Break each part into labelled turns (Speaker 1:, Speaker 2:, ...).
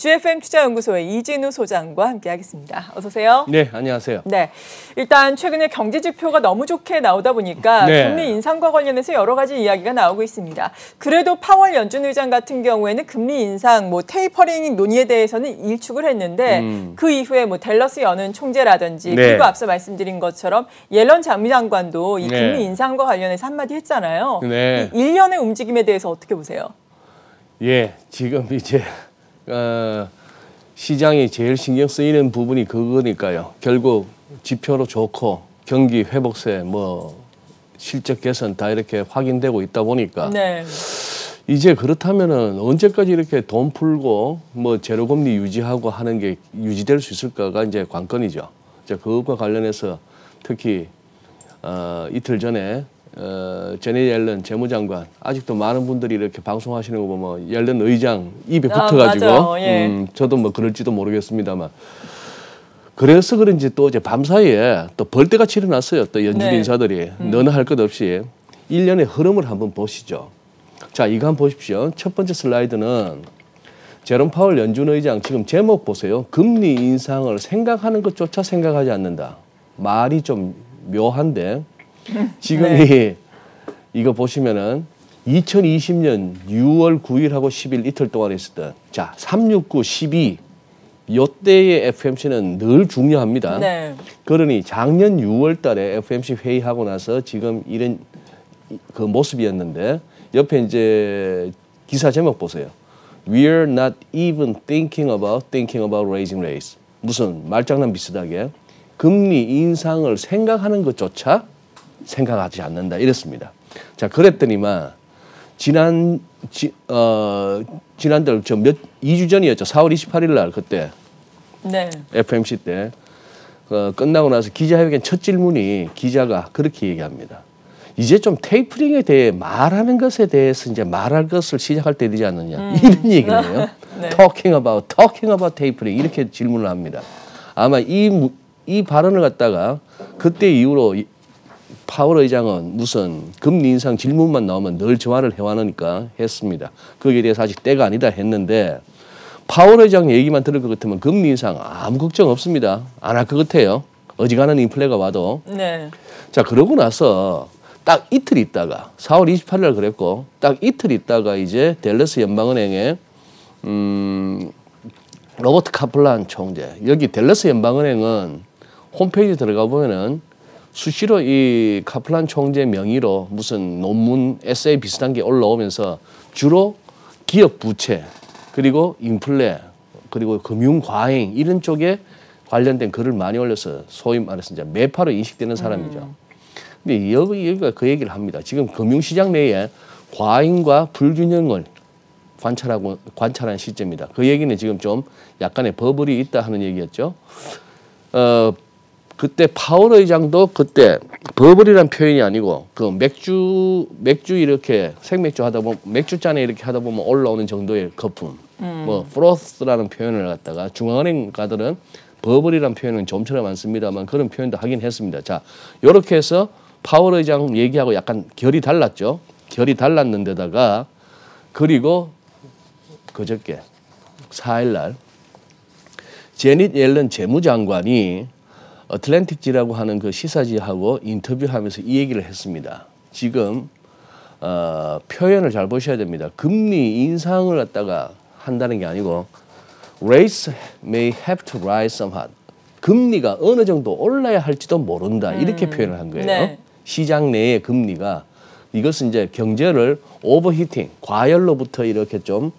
Speaker 1: GFM 투자연구소의 이진우 소장과 함께하겠습니다. 어서 오세요.
Speaker 2: 네, 안녕하세요.
Speaker 1: 네, 일단 최근에 경제 지표가 너무 좋게 나오다 보니까
Speaker 2: 네.
Speaker 1: 금리 인상과 관련해서 여러 가지 이야기가 나오고 있습니다. 그래도 파월 연준 의장 같은 경우에는 금리 인상, 뭐 테이퍼링 논의에 대해서는 일축을 했는데 그 이후에 뭐 델러스 연은 총재라든지
Speaker 2: 음. 네.
Speaker 1: 그리고 앞서 말씀드린 것처럼 옐런 장미장관도 이
Speaker 2: 네.
Speaker 1: 금리 인상과 관련해서 한마디 했잖아요.
Speaker 2: 네.
Speaker 1: 이 일련의 움직임에 대해서 어떻게 보세요?
Speaker 2: 예, 지금 이제 어, 시장이 제일 신경 쓰이는 부분이 그거니까요. 결국 지표로 좋고 경기 회복세 뭐 실적 개선 다 이렇게 확인되고 있다 보니까
Speaker 1: 네.
Speaker 2: 이제 그렇다면은 언제까지 이렇게 돈 풀고 뭐 제로 금리 유지하고 하는 게 유지될 수 있을까가 이제 관건이죠. 이제 그것과 관련해서 특히 어, 이틀 전에 어, 제니 옐런 재무장관 아직도 많은 분들이 이렇게 방송하시는 거 보면 옐런 의장 입에
Speaker 1: 아,
Speaker 2: 붙어가지고
Speaker 1: 맞아요. 예.
Speaker 2: 음, 저도 뭐 그럴지도 모르겠습니다만 그래서 그런지 또 이제 밤 사이에 또 벌떼같이 일어났어요. 또 연준
Speaker 1: 네.
Speaker 2: 인사들이 너는 할 것 없이 일련의 흐름을 한번 보시죠. 자, 이거 한번 보십시오. 첫 번째 슬라이드는 제롬 파월 연준 의장 지금 제목 보세요. 금리 인상을 생각하는 것조차 생각하지 않는다. 말이 좀 묘한데 지금 이 이거 보시면은 2020년 6월 9일하고 10일 이틀 동안 있었던 자, 369, 12 요때의 FMC는 늘 중요합니다.
Speaker 1: 네.
Speaker 2: 그러니 작년 6월 달에 FMC 회의하고 나서 지금 이런 그 모습이었는데 옆에 이제 기사 제목 보세요. We're not even thinking about thinking about raising rates. 무슨 말장난 비슷하게 금리 인상을 생각하는 것조차 생각하지 않는다 이랬습니다. 자, 그랬더니만 지난 지, 어 지난달 저몇 2주 전이었죠. 4월 28일 날 그때
Speaker 1: 네.
Speaker 2: FMC 때 어, 끝나고 나서 기자회견 첫 질문이 기자가 그렇게 얘기합니다. 이제 좀 테이프링에 대해 말하는 것에 대해서 이제 말할 것을 시작할 때 되지 않느냐 이런 얘기를 해요.
Speaker 1: 네.
Speaker 2: Talking about, talking about tapering 이렇게 질문을 합니다. 아마 이, 무- 이 발언을 갖다가 그때 이후로 이- 파월 의장은 무슨 금리 인상 질문만 나오면 늘 저화를 해와놓으니까 했습니다. 거기에 대해서 아직 때가 아니다 했는데 파월 의장 얘기만 들을 것 같으면 금리 인상 아무 걱정 없습니다. 안 할 것 같아요. 어지간한 인플레가 와도.
Speaker 1: 네.
Speaker 2: 자 그러고 나서 딱 이틀 있다가 4월 28일 날 그랬고 딱 이틀 있다가 이제 델러스 연방은행에 음 로버트 카플란 총재 여기 델러스 연방은행은 홈페이지 들어가 보면은 수시로 이 카플란 총재 명의로 무슨 논문 에세이 비슷한 게 올라오면서 주로 기업 부채 그리고 인플레 그리고 금융 과잉 이런 쪽에 관련된 글을 많이 올려서 소위 말해서 이제 매파로 인식되는 사람이죠. 근데 여기 여기가 그 얘기를 합니다. 지금 금융시장 내에 과잉과 불균형을 관찰하고 관찰한 시점이다. 그 얘기는 지금 좀 약간의 버블이 있다 하는 얘기였죠. 어 그때 파월 의장도 그때 버블이란 표현이 아니고 그 맥주 맥주 이렇게 생맥주 하다 보면 맥주 잔에 이렇게 하다 보면 올라오는 정도의 거품 뭐 프로스라는 표현을 갖다가 중앙은행 가들은 버블이란 표현은 좀처럼 많습니다만 그런 표현도 하긴 했습니다. 자 이렇게 해서 파월 의장 얘기하고 약간 결이 달랐죠. 결이 달랐는데다가 그리고 그저께 4일날 제닛 옐런 재무장관이 어틀랜틱지라고 하는 그 시사지하고 인터뷰하면서 이 얘기를 했습니다. 지금 어, 표현을 잘 보셔야 됩니다. 금리 인상을 갖다가 한다는 게 아니고 rates may have to rise somewhat. 금리가 어느 정도 올라야 할지도 모른다 이렇게 표현을 한 거예요.
Speaker 1: 네.
Speaker 2: 시장 내의 금리가 이것은 이제 경제를 오버히팅 과열로부터 이렇게 좀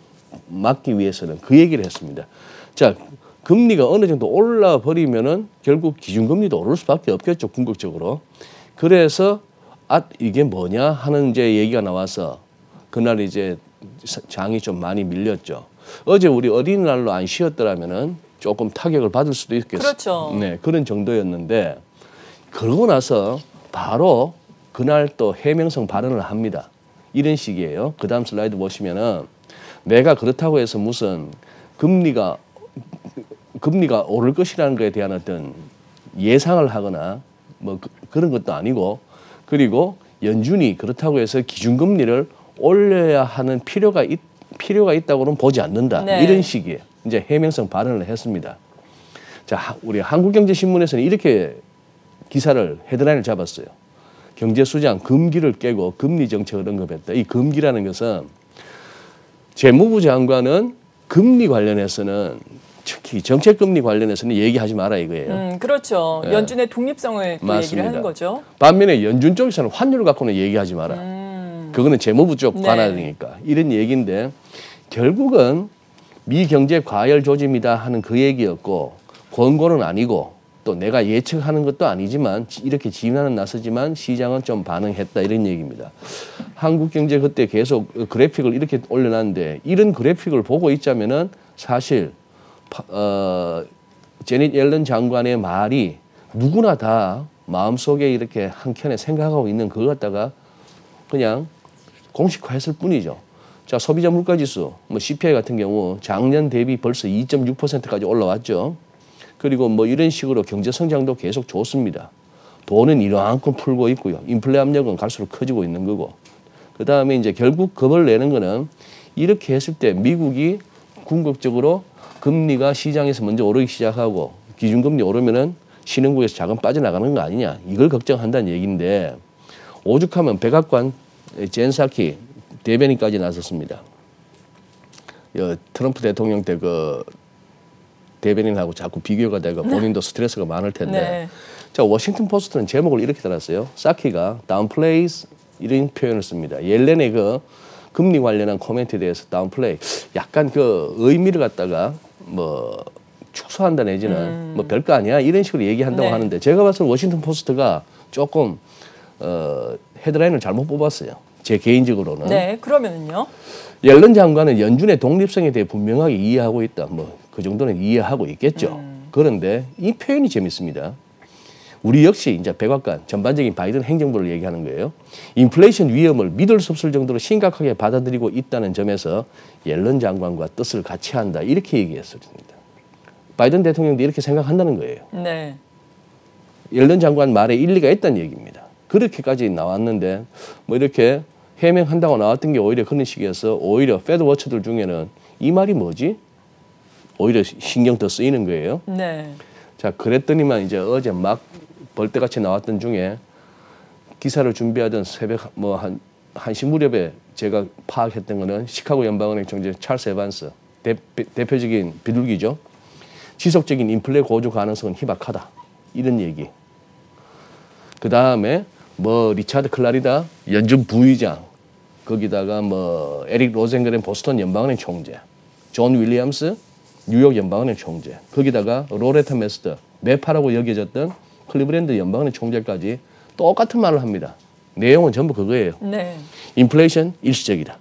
Speaker 2: 막기 위해서는 그 얘기를 했습니다. 자 금리가 어느 정도 올라 버리면은 결국 기준금리도 오를 수밖에 없겠죠 궁극적으로. 그래서 아 이게 뭐냐 하는 이제 얘기가 나와서 그날 이제 사- 장이 좀 많이 밀렸죠. 어제 우리 어린이날로 안 쉬었더라면은 조금 타격을 받을 수도 있겠어요.
Speaker 1: 그렇죠.
Speaker 2: 네 그런 정도였는데 그러고 나서 바로 그날 또 해명성 발언을 합니다. 이런 식이에요. 그 다음 슬라이드 보시면은 내가 그렇다고 해서 무슨 금리가 금리가 오를 것이라는 것에 대한 어떤 예상을 하거나 뭐 그, 런 것도 아니고 그리고 연준이 그렇다고 해서 기준금리를 올려야 하는 필요가 있, 필요가 있다고는 보지 않는다.
Speaker 1: 네.
Speaker 2: 이런 식이에요. 이제 해명성 발언을 했습니다. 자, 우리 한국경제신문에서는 이렇게 기사를 헤드라인을 잡았어요. 경제수장 금기를 깨고 금리 정책을 언급했다. 이 금기라는 것은 재무부 장관은 금리 관련해서는 특히 정책 금리 관련해서는 얘기하지 마라 이거예요.
Speaker 1: 음, 그렇죠.
Speaker 2: 네.
Speaker 1: 연준의 독립성을 또 얘기를 하는 거죠.
Speaker 2: 반면에 연준 쪽에서는 환율 갖고는 얘기하지 마라.
Speaker 1: 음.
Speaker 2: 그거는 재무부 쪽
Speaker 1: 네.
Speaker 2: 관할이니까 이런 얘기인데 결국은 미 경제 과열 조짐이다 하는 그 얘기였고 권고는 아니고 또 내가 예측하는 것도 아니지만 이렇게 진단은 나서지만 시장은 좀 반응했다 이런 얘기입니다. 한국 경제 그때 계속 그래픽을 이렇게 올려놨는데 이런 그래픽을 보고 있자면은 사실 파- 어, 제닛 옐런 장관의 말이 누구나 다 마음속에 이렇게 한켠에 생각하고 있는 그거 갖다가 그냥 공식화했을 뿐이죠. 자 소비자 물가지수 뭐 CPI 같은 경우 작년 대비 벌써 2.6%까지 올라왔죠. 그리고 뭐 이런 식으로 경제 성장도 계속 좋습니다. 돈은 이만큼 풀고 있고요. 인플레 압력은 갈수록 커지고 있는 거고. 그 다음에 이제 결국 겁을 내는 거는 이렇게 했을 때 미국이 궁극적으로 금리가 시장에서 먼저 오르기 시작하고 기준금리 오르면은 신흥국에서 자금 빠져나가는 거 아니냐. 이걸 걱정한다는 얘기인데 오죽하면 백악관 젠사키 대변인까지 나섰습니다. 여, 트럼프 대통령 때 그 대변인하고 자꾸 비교가 되고 본인도 스트레스가 많을 텐데
Speaker 1: 네.
Speaker 2: 자 워싱턴 포스트는 제목을 이렇게 달았어요. 사키가 downplays 이런 표현을 씁니다. 옐렌의 그 금리 관련한 코멘트에 대해서 downplay 약간 그 의미를 갖다가 뭐 축소한다 내지는 뭐 별거 아니야 이런 식으로 얘기한다고
Speaker 1: 네.
Speaker 2: 하는데 제가 봤을 때 워싱턴 포스트가 조금 어 헤드라인을 잘못 뽑았어요. 제 개인적으로는
Speaker 1: 네, 그러면은요.
Speaker 2: 옐런 장관은 연준의 독립성에 대해 분명하게 이해하고 있다. 뭐 그 정도는 이해하고 있겠죠. 그런데 이 표현이 재밌습니다. 우리 역시 이제 백악관 전반적인 바이든 행정부를 얘기하는 거예요. 인플레이션 위험을 믿을 수 없을 정도로 심각하게 받아들이고 있다는 점에서 옐런 장관과 뜻을 같이 한다. 이렇게 얘기했습니다. 바이든 대통령도 이렇게 생각한다는 거예요.
Speaker 1: 네.
Speaker 2: 옐런 장관 말에 일리가 있다는 얘기입니다. 그렇게까지 나왔는데 뭐 이렇게 해명한다고 나왔던 게 오히려 그런 식이어서 오히려 패드 워처들 중에는 이 말이 뭐지? 오히려 신경 더 쓰이는 거예요.
Speaker 1: 네.
Speaker 2: 자 그랬더니만 이제 어제 막 벌떼같이 나왔던 중에 기사를 준비하던 새벽 뭐 한 한시 무렵에 제가 파악했던 거는 시카고 연방은행 총재 찰스 에반스 대, 대표적인 비둘기죠. 지속적인 인플레 고조 가능성은 희박하다. 이런 얘기. 그 다음에 뭐 리차드 클라리다 연준 부의장 거기다가 뭐 에릭 로젠그렌 보스턴 연방은행 총재, 존 윌리엄스 뉴욕 연방은행 총재, 거기다가 로레타 메스터 매파라고 여겨졌던 클리브랜드 연방은행 총재까지 똑같은 말을 합니다. 내용은 전부 그거예요.
Speaker 1: 네.
Speaker 2: 인플레이션 일시적이다.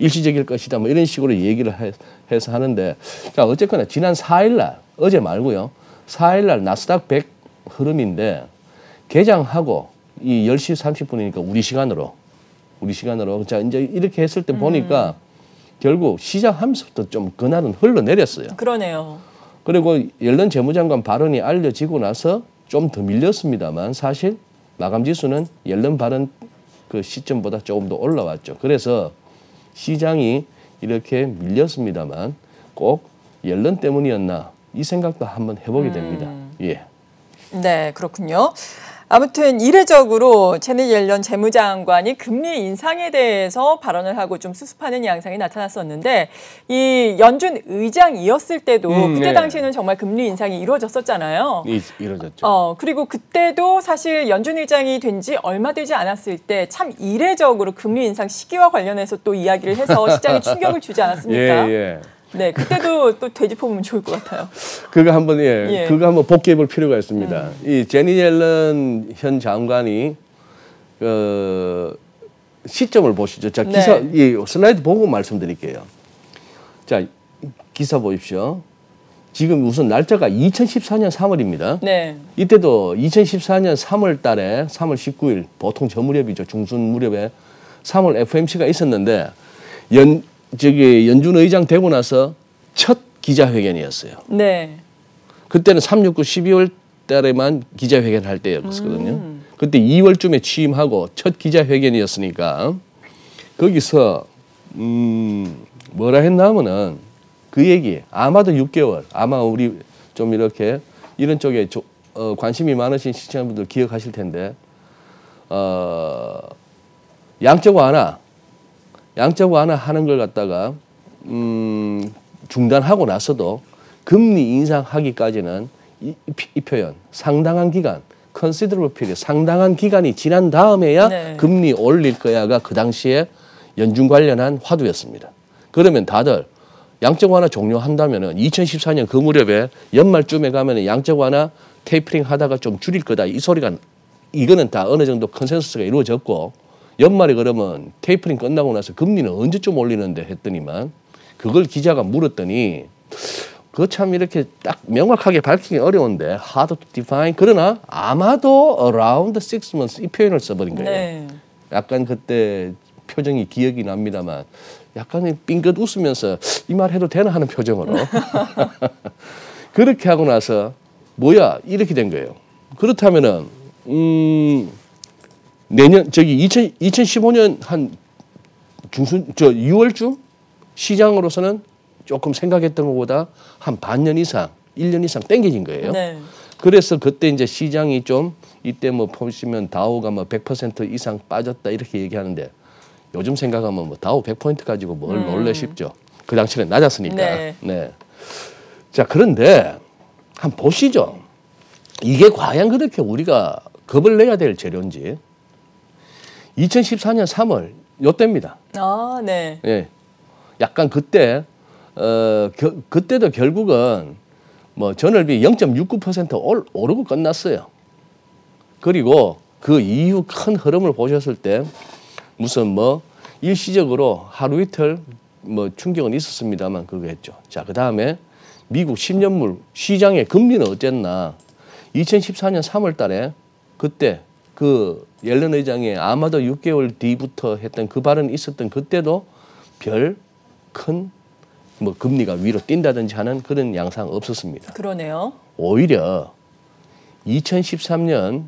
Speaker 2: 일시적일 것이다. 뭐 이런 식으로 얘기를 해, 해서 하는데 자 어쨌거나 지난 4일날 어제 말고요. 4일날 나스닥 100 흐름인데 개장하고 이 10시 30분이니까 우리 시간으로 우리 시간으로 자 이제 이렇게 했을 때 보니까 결국 시작하면서부터 좀 그날은 흘러내렸어요.
Speaker 1: 그러네요.
Speaker 2: 그리고 옐런 재무장관 발언이 알려지고 나서 좀 더 밀렸습니다만 사실 마감 지수는 옐런 발언 그 시점보다 조금 더 올라왔죠. 그래서 시장이 이렇게 밀렸습니다만 꼭 옐런 때문이었나 이 생각도 한번 해보게 됩니다. 예.
Speaker 1: 네, 그렇군요. 아무튼 이례적으로 제넷 옐런 재무장관이 금리 인상에 대해서 발언을 하고 좀 수습하는 양상이 나타났었는데 이 연준 의장이었을 때도
Speaker 2: 음,
Speaker 1: 그때
Speaker 2: 네.
Speaker 1: 당시에는 정말 금리 인상이 이루어졌었잖아요.
Speaker 2: 이, 이루어졌죠.
Speaker 1: 어, 그리고 그때도 사실 연준 의장이 된 지 얼마 되지 않았을 때 참 이례적으로 금리 인상 시기와 관련해서 또 이야기를 해서 시장에 충격을 주지 않았습니까?
Speaker 2: 예, 예.
Speaker 1: 네, 그때도 또 되짚어보면 좋을 것 같아요.
Speaker 2: 그거 한번 예,
Speaker 1: 예.
Speaker 2: 그거 한번 복귀해 볼 필요가 있습니다. 이 제니 옐런 현 장관이 그 시점을 보시죠. 자 기사
Speaker 1: 네.
Speaker 2: 이 슬라이드 보고 말씀드릴게요. 자 기사 보십시오. 지금 우선 날짜가 2014년 3월입니다.
Speaker 1: 네,
Speaker 2: 이때도 2014년 3월 달에 3월 19일 보통 저 무렵이죠. 중순 무렵에 3월 FMC가 있었는데 연 저기 연준 의장 되고 나서 첫 기자회견이었어요.
Speaker 1: 네,
Speaker 2: 그때는 369 12월 달에만 기자회견 할 때였거든요. 그때 2월쯤에 취임하고 첫 기자회견이었으니까 거기서 음 뭐라 했나 하면은 그 얘기 아마도 6개월 아마 우리 좀 이렇게 이런 쪽에 조, 어, 관심이 많으신 시청자분들 기억하실 텐데 어, 양적 완화 양적 완화 하는 걸 갖다가 음, 중단하고 나서도 금리 인상하기까지는 이, 이, 이 표현 상당한 기간 considerable period 상당한 기간이 지난 다음에야
Speaker 1: 네.
Speaker 2: 금리 올릴 거야가 그 당시에 연준 관련한 화두였습니다. 그러면 다들 양적 완화 종료한다면은 2014년 그 무렵에 연말쯤에 가면은 양적 완화 테이프링 하다가 좀 줄일 거다 이 소리가 이거는 다 어느 정도 consensus가 이루어졌고 연말에 그러면 테이프링 끝나고 나서 금리는 언제쯤 올리는데 했더니만 그걸 기자가 물었더니 그거 참 이렇게 딱 명확하게 밝히기 어려운데 hard to define 그러나 아마도 around six months 이 표현을 써버린 거예요.
Speaker 1: 네.
Speaker 2: 약간 그때 표정이 기억이 납니다만 약간 빙긋 웃으면서 이 말 해도 되나 하는 표정으로 그렇게 하고 나서 뭐야 이렇게 된 거예요. 그렇다면은 음 내년 저기 2000, 2015년 한 중순 저 6월쯤 시장으로서는 조금 생각했던 것보다 한 반년 이상, 1년 이상 땡겨진 거예요.
Speaker 1: 네.
Speaker 2: 그래서 그때 이제 시장이 좀 이때 뭐 보시면 다우가 뭐 100% 이상 빠졌다 이렇게 얘기하는데 요즘 생각하면 뭐 다우 100포인트 가지고 뭘 놀래십죠. 그 당시는 낮았으니까.
Speaker 1: 네.
Speaker 2: 네. 자, 그런데 한번 보시죠. 이게 과연 그렇게 우리가 겁을 내야 될 재료인지 2014년 3월 요때입니다.
Speaker 1: 아, 네.
Speaker 2: 예. 약간 그때 어 겨, 그때도 결국은 뭐 전월비 0.69% 올, 오르고 끝났어요. 그리고 그 이후 큰 흐름을 보셨을 때 무슨 뭐 일시적으로 하루 이틀 뭐 충격은 있었습니다만 그거 했죠. 자, 그다음에 미국 10년물 시장의 금리는 어쨌나 2014년 3월 달에 그때 그 옐런 의장의 아마도 6개월 뒤부터 했던 그 발언이 있었던 그때도 별 큰 뭐 금리가 위로 뛴다든지 하는 그런 양상 없었습니다.
Speaker 1: 그러네요.
Speaker 2: 오히려 2013년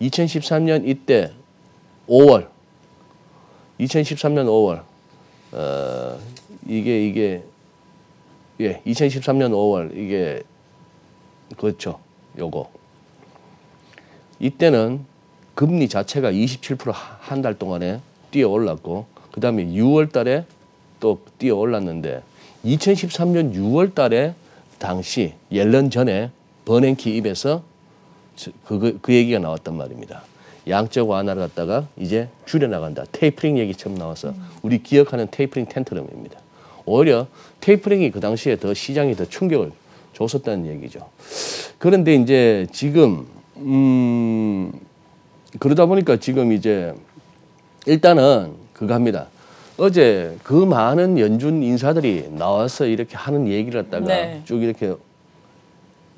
Speaker 2: 2013년 이때 5월 2013년 5월 어 이게 이게 예 2013년 5월 이게 그렇죠 요거 이때는 금리 자체가 27%한 달 동안에 뛰어 올랐고 그 다음에 6월 달에 또 뛰어 올랐는데 2013년 6월 달에 당시 옐런 전에 버냉키 입에서 저- 그, 그 얘기가 나왔단 말입니다. 양적 완화를 갖다가 이제 줄여나간다. 테이프링 얘기 처음 나와서 우리 기억하는 tapering tantrum입니다. 오히려 tapering이 그 당시에 더 시장에 더 충격을 줬었다는 얘기죠. 그런데 이제 지금 음 그러다 보니까 지금 이제 일단은 그거 합니다. 어제 그 많은 연준 인사들이 나와서 이렇게 하는 얘기를 갖다가
Speaker 1: 네.
Speaker 2: 쭉 이렇게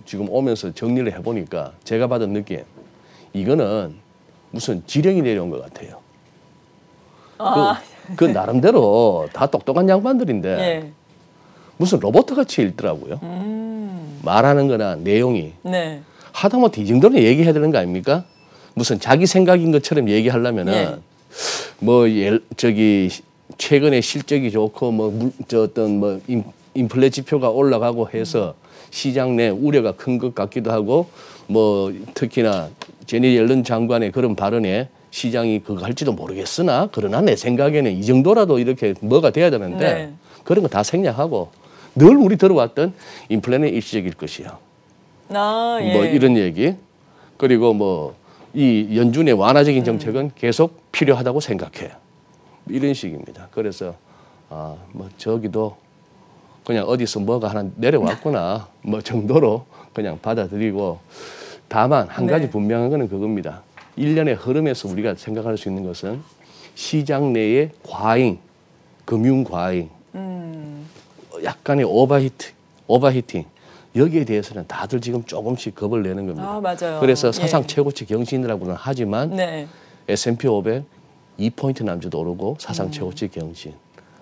Speaker 2: 지금 오면서 정리를 해보니까 제가 받은 느낌 이거는 무슨 지령이 내려온 것 같아요.
Speaker 1: 아,
Speaker 2: 그, 그 나름대로 다 똑똑한 양반들인데
Speaker 1: 예.
Speaker 2: 무슨 로봇 같이 읽더라고요.
Speaker 1: 음,
Speaker 2: 말하는 거나 내용이
Speaker 1: 네.
Speaker 2: 하다못해 이 정도는 얘기해야 되는 거 아닙니까? 무슨 자기 생각인 것처럼 얘기하려면은
Speaker 1: 예.
Speaker 2: 뭐 예, 저기 최근에 실적이 좋고 뭐저 어떤 뭐 인, 인플레 지표가 올라가고 해서 시장 내 우려가 큰 것 같기도 하고 뭐 특히나 제니 옐런 장관의 그런 발언에 시장이 그거 할지도 모르겠으나 그러나 내 생각에는 이 정도라도 이렇게 뭐가 돼야 되는데
Speaker 1: 네.
Speaker 2: 그런 거 다 생략하고 늘 우리 들어왔던 인플레는 일시적일 것이야.
Speaker 1: 아, 예.
Speaker 2: 뭐 이런 얘기 그리고 뭐 이 연준의 완화적인 정책은 계속 필요하다고 생각해 이런 식입니다. 그래서 아 뭐 저기도 그냥 어디서 뭐가 하나 내려왔구나 뭐 정도로 그냥 받아들이고 다만 한 가지
Speaker 1: 네.
Speaker 2: 분명한 거는 그겁니다. 일련의 흐름에서 우리가 생각할 수 있는 것은 시장 내의 과잉, 금융 과잉,
Speaker 1: 음,
Speaker 2: 약간의 오버히트, 오버히팅 여기에 대해서는 다들 지금 조금씩 겁을 내는 겁니다.
Speaker 1: 아, 맞아요.
Speaker 2: 그래서 사상
Speaker 1: 예.
Speaker 2: 최고치 경신이라고는 하지만
Speaker 1: 네.
Speaker 2: S&P 500 2포인트 남주도 오르고 사상
Speaker 1: 음.
Speaker 2: 최고치 경신.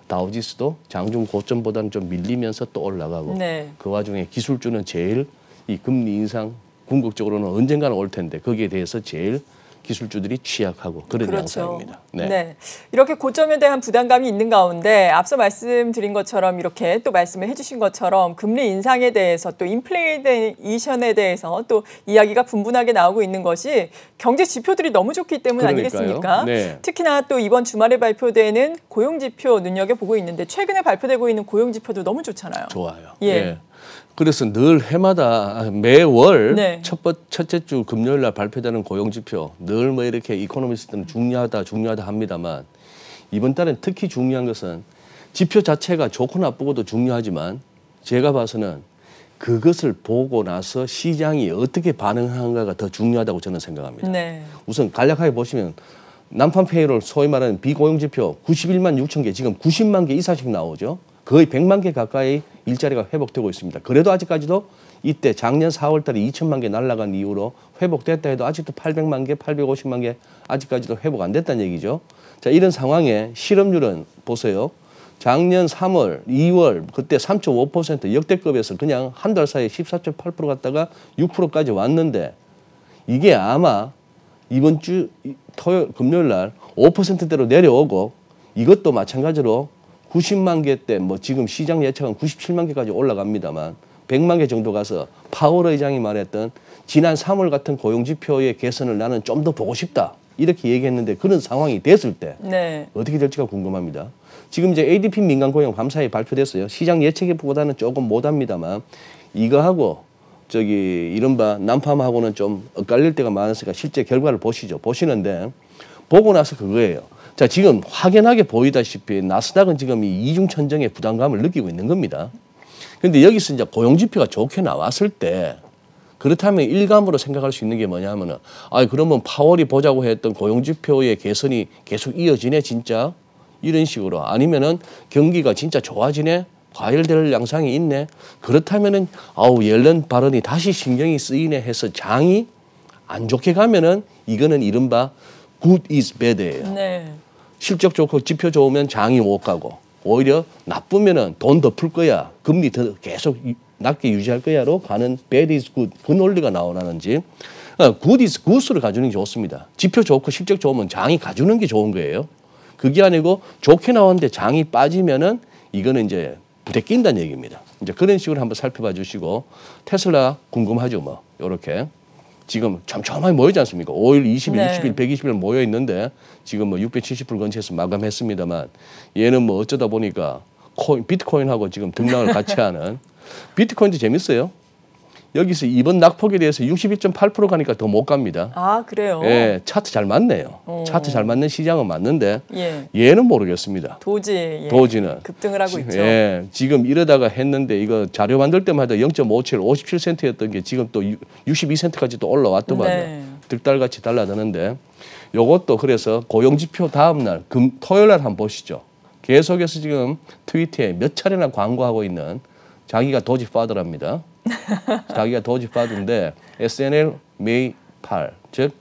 Speaker 2: 다우지수도 장중 고점보다는 좀 밀리면서 또 올라가고
Speaker 1: 네.
Speaker 2: 그 와중에 기술주는 제일 이 금리 인상 궁극적으로는 언젠가는 올 텐데 거기에 대해서 제일 기술주들이 취약하고 그런 양상입니다.
Speaker 1: 네. 이렇게 고점에 대한 부담감이 있는 가운데 앞서 말씀드린 것처럼 이렇게 또 말씀을 해주신 것처럼 금리 인상에 대해서 또 인플레이션에 대해서 또 이야기가 분분하게 나오고 있는 것이 경제 지표들이 너무 좋기 때문
Speaker 2: 그러니까요.
Speaker 1: 아니겠습니까?
Speaker 2: 네.
Speaker 1: 특히나 또 이번 주말에 발표되는 고용 지표 눈여겨 보고 있는데 최근에 발표되고 있는 고용 지표도 너무 좋잖아요.
Speaker 2: 좋아요.
Speaker 1: 예.
Speaker 2: 그래서 늘 해마다 매월
Speaker 1: 네.
Speaker 2: 첫 번, 첫째 주 금요일 날 발표되는 고용 지표 늘 뭐 이렇게 이코노미스트는 중요하다 중요하다 합니다만 이번 달엔 특히 중요한 것은 지표 자체가 좋고 나쁘고도 중요하지만 제가 봐서는 그것을 보고 나서 시장이 어떻게 반응하는가가 더 중요하다고 저는 생각합니다.
Speaker 1: 네.
Speaker 2: 우선 간략하게 보시면 난판 페이롤 소위 말하는 비고용 지표 91만 6천 개 지금 90만 개 이상씩 나오죠. 거의 100만 개 가까이 일자리가 회복되고 있습니다. 그래도 아직까지도 이때 작년 4월 달에 2천만 개 날라간 이후로 회복됐다 해도 아직도 800만 개, 850만 개 아직까지도 회복 안 됐다는 얘기죠. 자, 이런 상황에 실업률은 보세요. 작년 3월, 2월 그때 3.5% 역대급에서 그냥 한 달 사이에 14.8% 갔다가 6%까지 왔는데 이게 아마 이번 주 이- 토요일 금요일 날 5%대로 내려오고 이것도 마찬가지로 90만 개 때 뭐 지금 시장 예측은 97만 개까지 올라갑니다만 100만 개 정도 가서 파월 의장이 말했던 지난 3월 같은 고용 지표의 개선을 나는 좀 더 보고 싶다. 이렇게 얘기했는데 그런 상황이 됐을 때
Speaker 1: 네.
Speaker 2: 어떻게 될지가 궁금합니다. 지금 이제 ADP 민간 고용 감사에 발표됐어요. 시장 예측보다는 조금 못합니다만 이거하고 저기 이른바 난팜하고는 좀 엇갈릴 때가 많으니까 실제 결과를 보시죠. 보시는데 보고 나서 그거예요. 자 지금 확연하게 보이다시피 나스닥은 지금 이 이중 천정의 부담감을 느끼고 있는 겁니다. 근데 여기서 이제 고용 지표가 좋게 나왔을 때 그렇다면 일감으로 생각할 수 있는 게 뭐냐면은 아 그러면 파월이 보자고 했던 고용 지표의 개선이 계속 이어지네 진짜 이런 식으로 아니면은 경기가 진짜 좋아지네 과열될 양상이 있네 그렇다면은 아우 옐런 발언이 다시 신경이 쓰이네 해서 장이 안 좋게 가면은 이거는 이른바 good is bad예요.
Speaker 1: 네.
Speaker 2: 실적 좋고 지표 좋으면 장이 못 가고 오히려 나쁘면은 돈 더 풀 거야. 금리 더 계속 유- 낮게 유지할 거야로 가는 bad is good. 그 논리가 나오라는지. 어, good is good를 가주는 게 좋습니다. 지표 좋고 실적 좋으면 장이 가주는 게 좋은 거예요. 그게 아니고 좋게 나왔는데 장이 빠지면은 이거는 이제 부대 낀다는 얘기입니다. 이제 그런 식으로 한번 살펴봐 주시고 테슬라 궁금하죠 뭐. 요렇게 지금 촘촘하게 모이지 않습니까? 5일, 20일,
Speaker 1: 네.
Speaker 2: 60일, 120일 모여 있는데 지금 뭐 670불 근처에서 마감했습니다만 얘는 뭐 어쩌다 보니까 코인, 비트코인하고 지금 등락을 같이 하는 비트코인도 재밌어요. 여기서 이번 낙폭에 대해서 61.8% 가니까 더 못 갑니다.
Speaker 1: 아 그래요.
Speaker 2: 예, 차트 잘 맞네요.
Speaker 1: 어.
Speaker 2: 차트 잘 맞는 시장은 맞는데
Speaker 1: 예.
Speaker 2: 얘는 모르겠습니다.
Speaker 1: 도지. 예.
Speaker 2: 도지는.
Speaker 1: 급등을 하고 있죠.
Speaker 2: 예, 지금 이러다가 했는데 이거 자료 만들 때마다 0.57, 57센트였던 게 지금 또 62센트까지 또 올라왔더만요.
Speaker 1: 네.
Speaker 2: 득달같이 달라드는데 요것도 그래서 고용지표 다음날 금 토요일 날 한번 보시죠. 계속해서 지금 트위터에 몇 차례나 광고하고 있는 자기가 도지 파더랍니다. 자기가 도지 파더인데 SNL 메이 8, 즉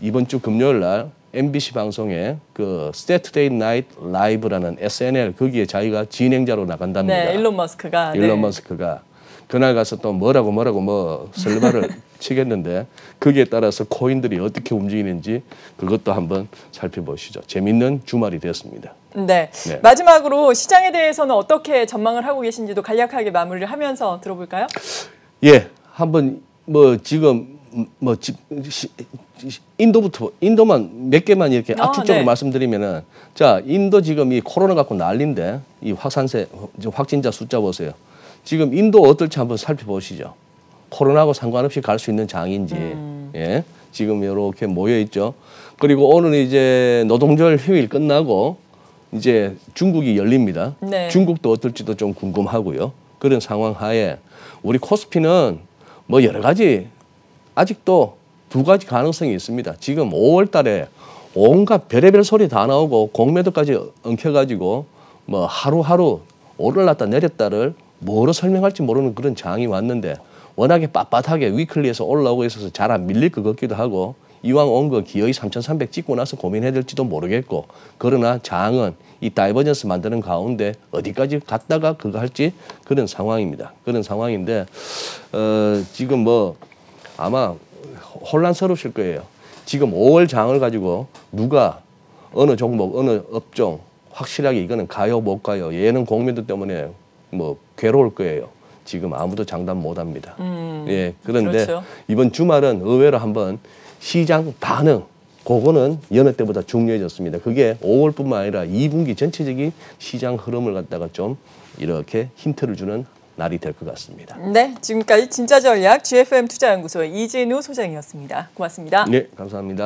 Speaker 2: 이번 주 금요일 날 MBC 방송에 그 Saturday Night Live라는 SNL 거기에 자기가 진행자로 나간답니다.
Speaker 1: 네, 일론 머스크가. 네.
Speaker 2: 일론 머스크가 그날 가서 또 뭐라고 뭐라고 뭐 설마를 치겠는데 거기에 따라서 코인들이 어떻게 움직이는지 그것도 한번 살펴보시죠. 재밌는 주말이 됐습니다.
Speaker 1: 네.
Speaker 2: 네.
Speaker 1: 마지막으로 시장에 대해서는 어떻게 전망을 하고 계신지도 간략하게 마무리를 하면서 들어볼까요?
Speaker 2: 예, 한번 뭐 지금 뭐 지- 시- 시- 인도부터 인도만 몇 개만 이렇게
Speaker 1: 아,
Speaker 2: 압축적으로
Speaker 1: 네.
Speaker 2: 말씀드리면은 자 인도 지금 이 코로나 갖고 난린데 이 확산세 확진자 숫자 보세요. 지금 인도 어떨지 한번 살펴보시죠. 코로나하고 상관없이 갈 수 있는 장인지
Speaker 1: 음.
Speaker 2: 예 지금 이렇게 모여 있죠. 그리고 오늘 이제 노동절 휴일 끝나고 이제 중국이 열립니다.
Speaker 1: 네.
Speaker 2: 중국도 어떨지도 좀 궁금하고요. 그런 상황 하에 우리 코스피는 뭐 여러 가지 아직도 두 가지 가능성이 있습니다. 지금 5월 달에 온갖 별의별 소리 다 나오고 공매도까지 엉켜가지고 뭐 하루하루 오르났다 내렸다를 뭐로 설명할지 모르는 그런 장이 왔는데 워낙에 빳빳하게 위클리에서 올라오고 있어서 잘 안 밀릴 것 같기도 하고 이왕 온 거 기어이 3,300 찍고 나서 고민해야 될지도 모르겠고 그러나 장은 이 divergence 만드는 가운데 어디까지 갔다가 그거 할지 그런 상황입니다. 그런 상황인데 어 지금 뭐 아마 혼란스러우실 거예요. 지금 5월 장을 가지고 누가 어느 종목 어느 업종 확실하게 이거는 가요 못 가요 얘는 국민들 때문에 뭐 괴로울 거예요. 지금 아무도 장담 못 합니다. 예, 그런데
Speaker 1: 그렇죠.
Speaker 2: 이번 주말은 의외로 한번 시장 반응 그거는 여느 때보다 중요해졌습니다. 그게 5월뿐만 아니라 2분기 전체적인 시장 흐름을 갖다가 좀 이렇게 힌트를 주는 날이 될 것 같습니다.
Speaker 1: 네, 지금까지 진짜 전략 GFM 투자연구소의 이진우 소장이었습니다. 고맙습니다.
Speaker 2: 네, 감사합니다.